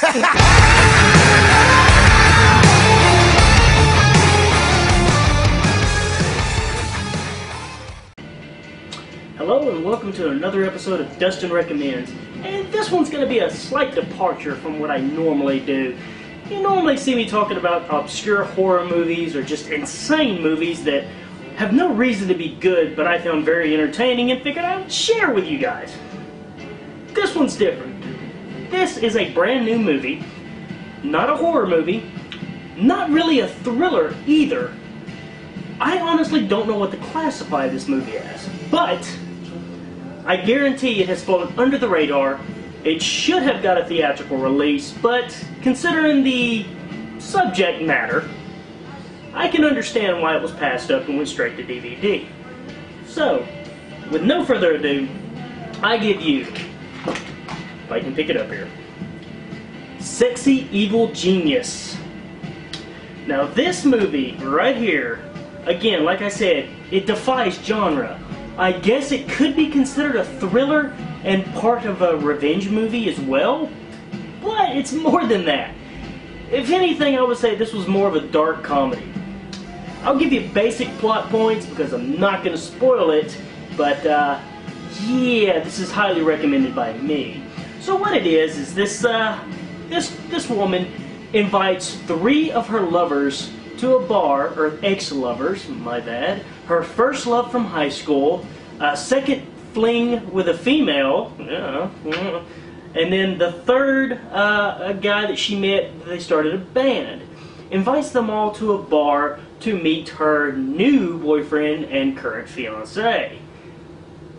Hello and welcome to another episode of Dustin Recommends. And this one's going to be a slight departure from what I normally do. You normally see me talking about obscure horror movies or just insane movies that have no reason to be good, but I found very entertaining and figured I would share with you guys. This one's different. This is a brand new movie, not a horror movie, not really a thriller either. I honestly don't know what to classify this movie as, but I guarantee it has flown under the radar. It should have got a theatrical release, but considering the subject matter, I can understand why it was passed up and went straight to DVD. So, with no further ado, I give you, I can pick it up here, Sexy Evil Genius. Now, this movie right here, again, like I said, it defies genre. I guess it could be considered a thriller and part of a revenge movie as well, but it's more than that. If anything, I would say this was more of a dark comedy. I'll give you basic plot points because I'm not going to spoil it, but uh, yeah, this is highly recommended by me. So what it is is this uh, this this woman invites three of her lovers to a bar, or ex-lovers, my bad. Her first love from high school, a second fling with a female, yeah, and then the third uh, a guy that she met. They started a band. Invites them all to a bar to meet her new boyfriend and current fiance.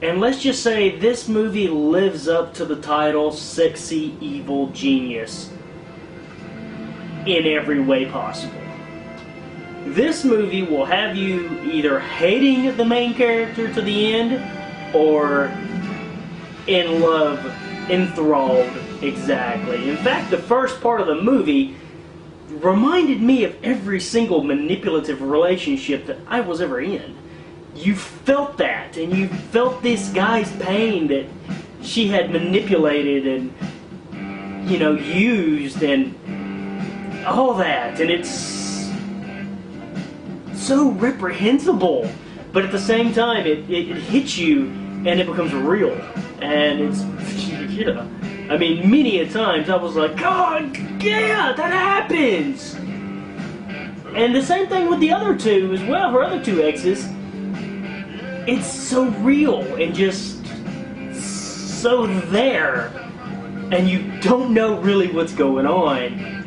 And let's just say this movie lives up to the title Sexy Evil Genius in every way possible. This movie will have you either hating the main character to the end or in love, enthralled, exactly. In fact, the first part of the movie reminded me of every single manipulative relationship that I was ever in. You felt that, and you felt this guy's pain that she had manipulated and, you know, used and all that. And it's so reprehensible. But at the same time, it, it, it hits you and it becomes real. And it's, know, I mean, many a times I was like, God, yeah, that happens. And the same thing with the other two as well, her other two exes. It's so real and just so there. And you don't know really what's going on.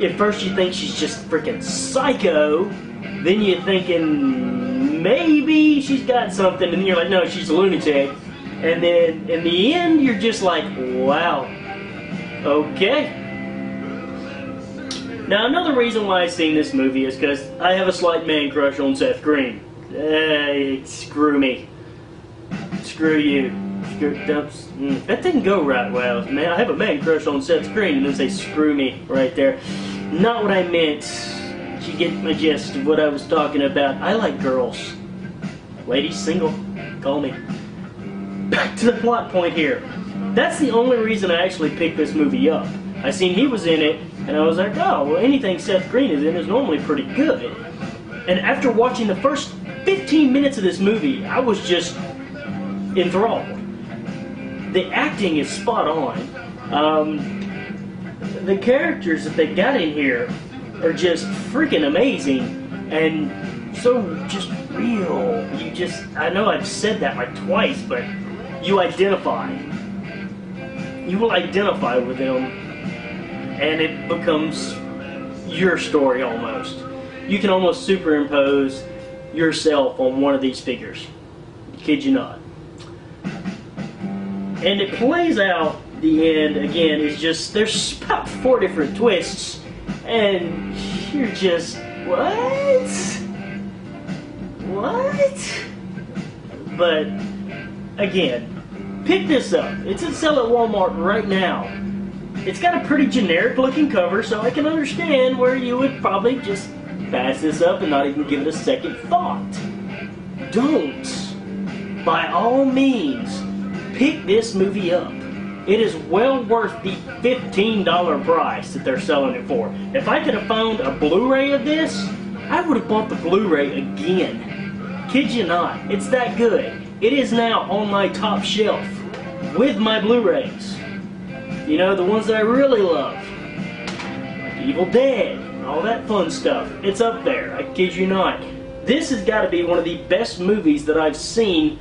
At first you think she's just freaking psycho. Then you're thinking maybe she's got something. And you're like, no, she's a lunatic. And then in the end, you're just like, wow, okay. Now, another reason why I've seen this movie is because I have a slight man crush on Seth Green. Hey, screw me. Screw you. Screw, mm, that didn't go right well. Man, I have a man crush on Seth Green and then say screw me right there. Not what I meant. You get my gist of what I was talking about. I like girls. Ladies, single, call me back to the plot point here. That's the only reason I actually picked this movie up. I seen he was in it, and I was like, oh, well, anything Seth Green is in is normally pretty good. And after watching the first 15 minutes of this movie, I was just enthralled. The acting is spot on. Um, the characters that they got in here are just freaking amazing and so just real. You just, I know I've said that like twice, but you identify. You will identify with them, and it becomes your story almost. You can almost superimpose yourself on one of these figures. Kid you not. And it plays out the end again. It's just there's about four different twists, and you're just what? What? But again, pick this up. It's in sale at Walmart right now. It's got a pretty generic looking cover, so I can understand where you would probably just pass this up and not even give it a second thought. Don't, by all means, pick this movie up. It is well worth the $15 price that they're selling it for. If I could have found a Blu-ray of this, I would have bought the Blu-ray again. Kid you not, it's that good. It is now on my top shelf with my Blu-rays. You know, the ones that I really love. Like Evil Dead, all that fun stuff. It's up there, I kid you not. This has got to be one of the best movies that I've seen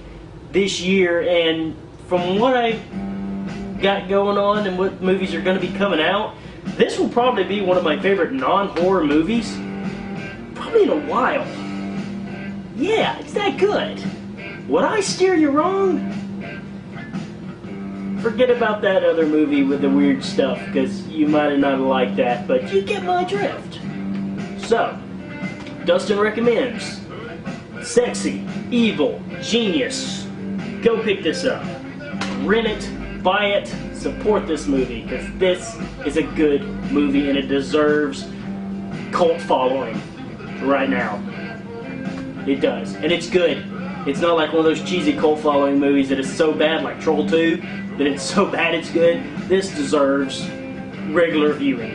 this year, and from what I've got going on and what movies are going to be coming out, this will probably be one of my favorite non-horror movies, probably in a while. Yeah, it's that good. Would I steer you wrong? Forget about that other movie with the weird stuff, because you might have not liked that, but you get my drift. So, Dustin recommends Sexy, Evil, Genius. Go pick this up. Rent it, buy it, support this movie, because this is a good movie and it deserves cult following right now. It does. And it's good. It's not like one of those cheesy cult following movies that is so bad, like Troll 2, that it's so bad it's good. This deserves regular viewing.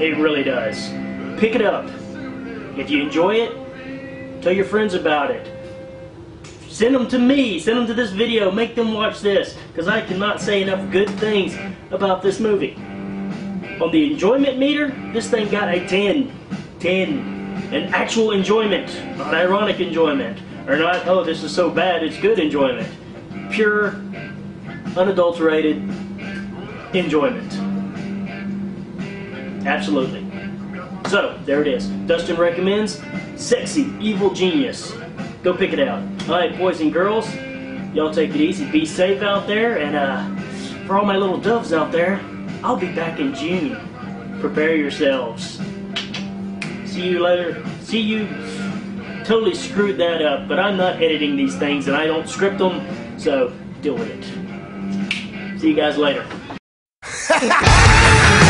It really does. Pick it up. If you enjoy it, tell your friends about it. Send them to me. Send them to this video. Make them watch this. Because I cannot say enough good things about this movie. On the enjoyment meter, this thing got a 10. 10. An actual enjoyment, not ironic enjoyment. Or not, oh, this is so bad, it's good enjoyment. Pure, unadulterated enjoyment. Absolutely. So, there it is. Dustin recommends Sexy Evil Genius. Go pick it out. Alright, boys and girls, y'all take it easy. Be safe out there, and uh, for all my little doves out there, I'll be back in June. Prepare yourselves. See you later. See you. Totally screwed that up, but I'm not editing these things and I don't script them, so deal with it. See you guys later.